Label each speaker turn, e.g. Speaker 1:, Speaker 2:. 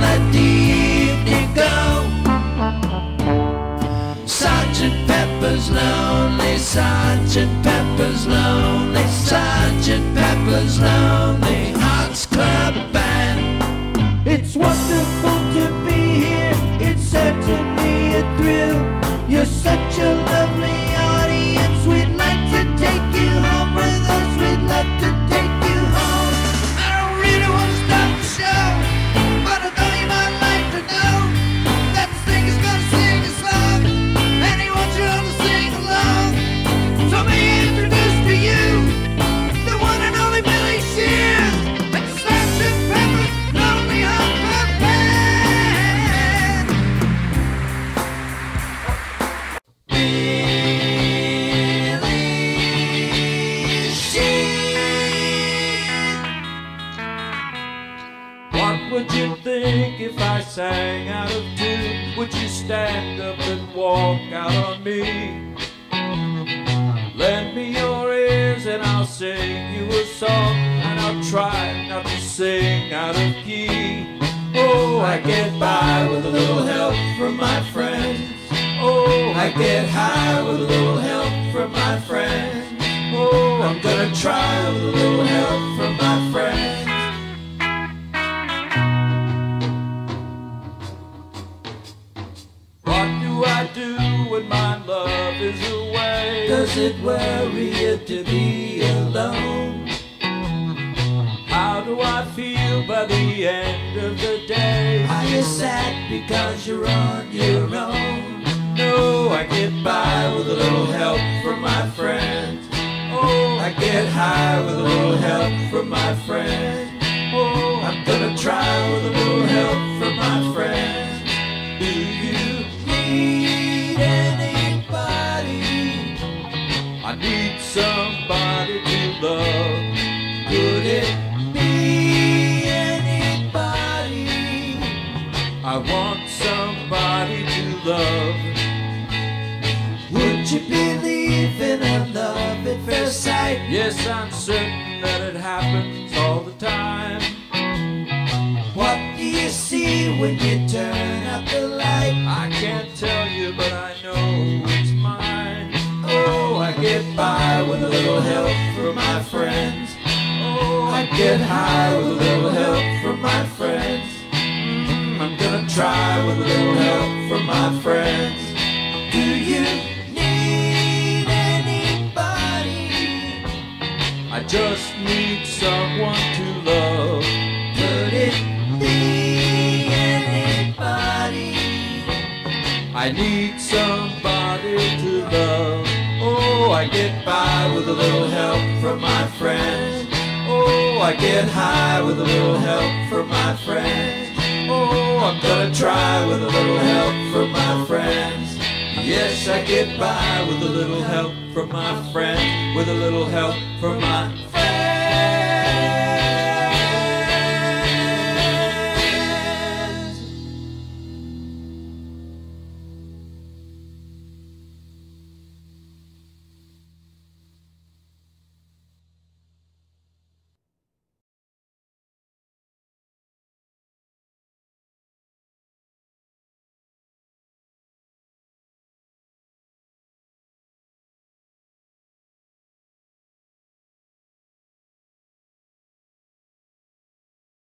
Speaker 1: let the evening go. Sergeant Pepper's Lonely, Sergeant Pepper's Lonely, Sergeant Pepper's Lonely
Speaker 2: would you think if I sang out of tune? Would you stand up and walk out on me? Lend me your ears and I'll sing you a song And I'll try not to sing out of key Oh, I get by with a little help from my friends Oh, I get high with a little help from my friends Oh, I'm gonna try with a little help from
Speaker 3: Does it worry you to be alone?
Speaker 2: How do I feel by the end of the day?
Speaker 3: Are you sad because you're on your own?
Speaker 2: No, I get by with a little help from my friends. Oh, I get high with a little help from my friends. Oh, I'm gonna try with a little help somebody to love.
Speaker 3: Could it be anybody?
Speaker 2: I want somebody to love.
Speaker 3: Would you believe in a love at first sight?
Speaker 2: Yes, I'm certain that it happens all the time.
Speaker 3: What do you see when you turn I get high with a little help from my friends.
Speaker 2: Mm, I'm gonna try with a little help from my friends.
Speaker 3: Do you need anybody?
Speaker 2: I just need someone to love.
Speaker 3: Could it be anybody?
Speaker 2: I need somebody to love. Oh, I get by with a little help from my friends. Oh, I get high with a little help from my friends. Oh, I'm gonna try with a little help from my friends. Yes, I get by with a little help from my friends. With a little help from my